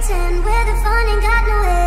pretend we're the fun and got no